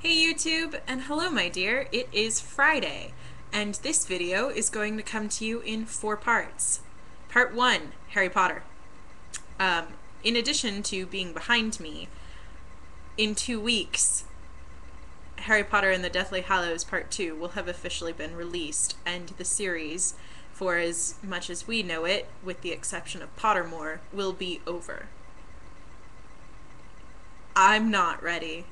Hey YouTube, and hello my dear, it is Friday, and this video is going to come to you in four parts. Part 1, Harry Potter. Um, in addition to being behind me, in two weeks, Harry Potter and the Deathly Hallows Part 2 will have officially been released, and the series, for as much as we know it, with the exception of Pottermore, will be over. I'm not ready.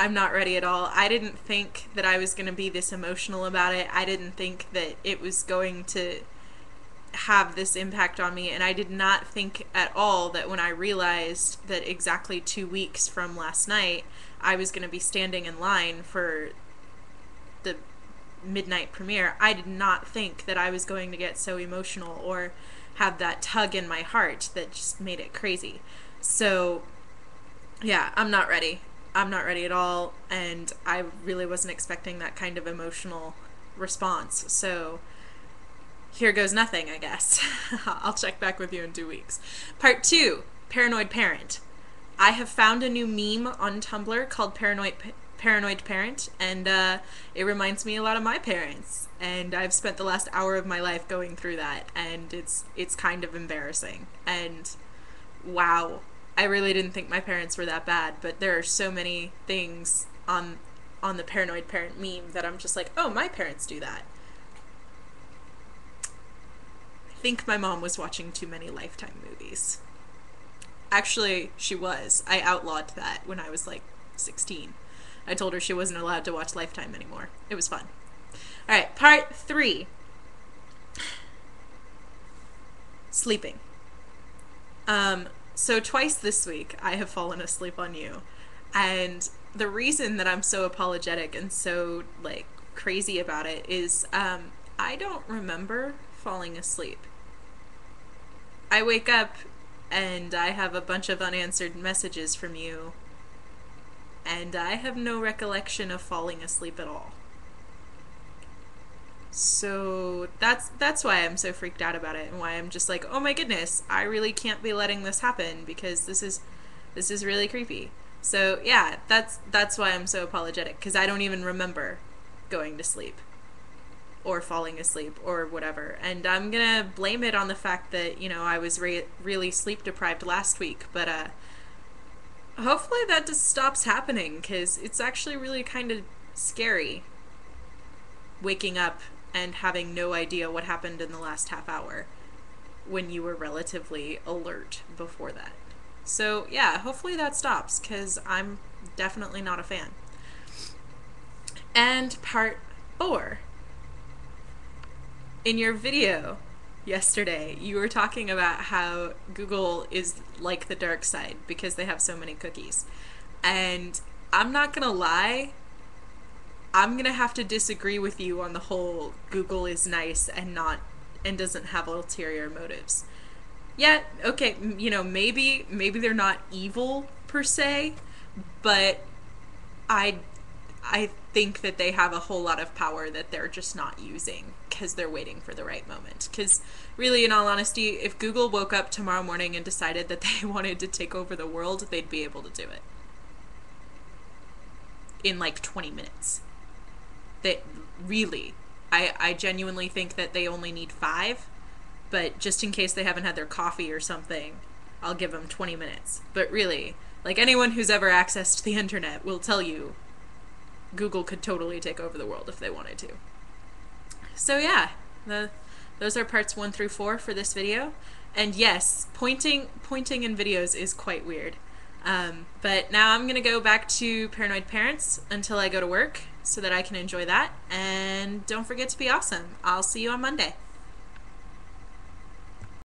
I'm not ready at all. I didn't think that I was going to be this emotional about it. I didn't think that it was going to have this impact on me. And I did not think at all that when I realized that exactly two weeks from last night, I was going to be standing in line for the midnight premiere, I did not think that I was going to get so emotional or have that tug in my heart that just made it crazy. So yeah, I'm not ready. I'm not ready at all, and I really wasn't expecting that kind of emotional response. So here goes nothing, I guess. I'll check back with you in two weeks. Part two Paranoid Parent. I have found a new meme on Tumblr called Paranoid Paranoid Parent, and uh, it reminds me a lot of my parents. And I've spent the last hour of my life going through that, and it's it's kind of embarrassing. And wow, I really didn't think my parents were that bad, but there are so many things on on the paranoid parent meme that I'm just like, "Oh, my parents do that." I think my mom was watching too many Lifetime movies. Actually, she was. I outlawed that when I was like 16. I told her she wasn't allowed to watch Lifetime anymore. It was fun. All right, part 3. Sleeping. Um so, twice this week, I have fallen asleep on you. And the reason that I'm so apologetic and so, like, crazy about it is um, I don't remember falling asleep. I wake up and I have a bunch of unanswered messages from you, and I have no recollection of falling asleep at all. So that's that's why I'm so freaked out about it and why I'm just like, "Oh my goodness, I really can't be letting this happen because this is this is really creepy." So, yeah, that's that's why I'm so apologetic cuz I don't even remember going to sleep or falling asleep or whatever. And I'm going to blame it on the fact that, you know, I was re- really sleep deprived last week, but uh hopefully that just stops happening cuz it's actually really kind of scary waking up and having no idea what happened in the last half hour when you were relatively alert before that. So, yeah, hopefully that stops because I'm definitely not a fan. And part four. In your video yesterday, you were talking about how Google is like the dark side because they have so many cookies. And I'm not gonna lie, I'm gonna have to disagree with you on the whole Google is nice and not and doesn't have ulterior motives. Yeah, okay, you know, maybe maybe they're not evil per se, but I I think that they have a whole lot of power that they're just not using because they're waiting for the right moment. Because, really, in all honesty, if Google woke up tomorrow morning and decided that they wanted to take over the world, they'd be able to do it in like 20 minutes that really I, I genuinely think that they only need five but just in case they haven't had their coffee or something i'll give them 20 minutes. But really like anyone who's ever accessed the internet will tell you google could totally take over the world if they wanted to. So yeah the those are parts one through four for this video. And yes pointing pointing in videos is quite weird um, but now i'm gonna go back to paranoid parents until i go to work so that I can enjoy that. And don't forget to be awesome. I'll see you on Monday.